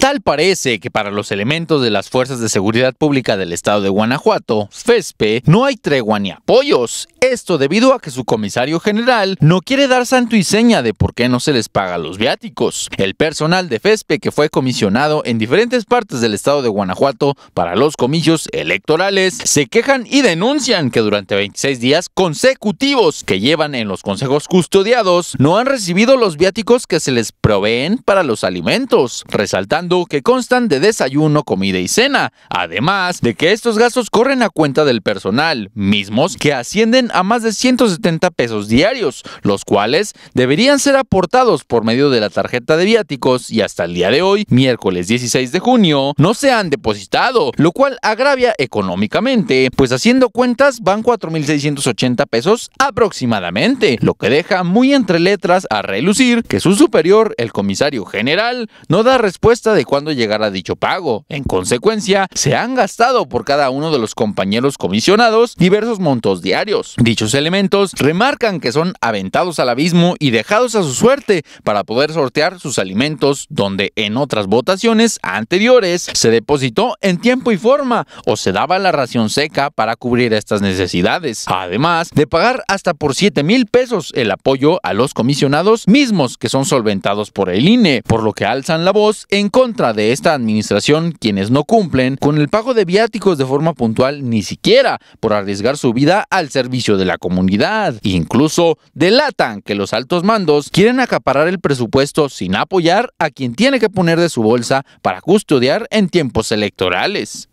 Tal parece que para los elementos de las Fuerzas de Seguridad Pública del Estado de Guanajuato, FESPE, no hay tregua ni apoyos. Esto debido a que su comisario general no quiere dar santo y seña de por qué no se les paga los viáticos. El personal de FESPE que fue comisionado en diferentes partes del estado de Guanajuato para los comicios electorales se quejan y denuncian que durante 26 días consecutivos que llevan en los consejos custodiados no han recibido los viáticos que se les proveen para los alimentos, resaltando que constan de desayuno, comida y cena, además de que estos gastos corren a cuenta del personal, mismos que ascienden a más de 170 pesos diarios, los cuales deberían ser aportados por medio de la tarjeta de viáticos y hasta el día de hoy, miércoles 16 de junio, no se han depositado, lo cual agravia económicamente, pues haciendo cuentas van 4.680 pesos aproximadamente, lo que deja muy entre letras a relucir que su superior, el comisario general, no da respuesta de cuándo llegará dicho pago. En consecuencia, se han gastado por cada uno de los compañeros comisionados diversos montos diarios. Dichos elementos remarcan que son aventados al abismo y dejados a su suerte para poder sortear sus alimentos donde en otras votaciones anteriores se depositó en tiempo y forma o se daba la ración seca para cubrir estas necesidades. Además de pagar hasta por 7 mil pesos el apoyo a los comisionados mismos que son solventados por el INE, por lo que alzan la voz en contra de esta administración quienes no cumplen con el pago de viáticos de forma puntual ni siquiera por arriesgar su vida al servicio de la comunidad. Incluso delatan que los altos mandos quieren acaparar el presupuesto sin apoyar a quien tiene que poner de su bolsa para custodiar en tiempos electorales.